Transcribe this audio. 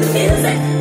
the music.